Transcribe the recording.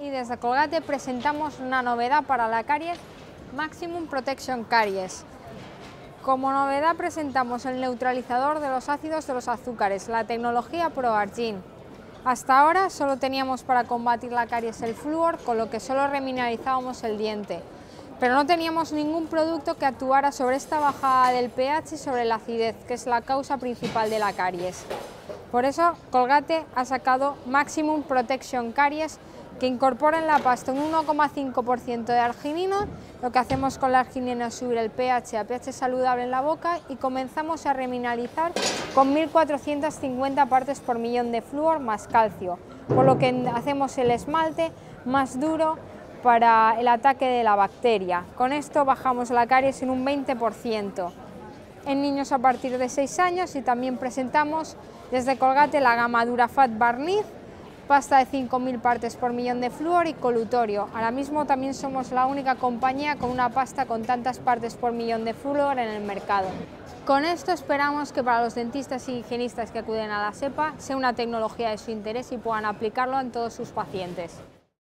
y desde Colgate presentamos una novedad para la caries, Maximum Protection Caries. Como novedad presentamos el neutralizador de los ácidos de los azúcares, la tecnología ProArgin. Hasta ahora solo teníamos para combatir la caries el flúor, con lo que solo remineralizábamos el diente, pero no teníamos ningún producto que actuara sobre esta bajada del pH y sobre la acidez, que es la causa principal de la caries. Por eso Colgate ha sacado Maximum Protection Caries que incorpora en la pasta un 1,5% de arginina. Lo que hacemos con la arginina es subir el pH a pH saludable en la boca y comenzamos a remineralizar con 1450 partes por millón de flúor más calcio, por lo que hacemos el esmalte más duro para el ataque de la bacteria. Con esto bajamos la caries en un 20% en niños a partir de 6 años y también presentamos desde Colgate la gama Durafat Barniz, pasta de 5.000 partes por millón de flúor y colutorio. Ahora mismo también somos la única compañía con una pasta con tantas partes por millón de flúor en el mercado. Con esto esperamos que para los dentistas y higienistas que acuden a la SEPA sea una tecnología de su interés y puedan aplicarlo en todos sus pacientes.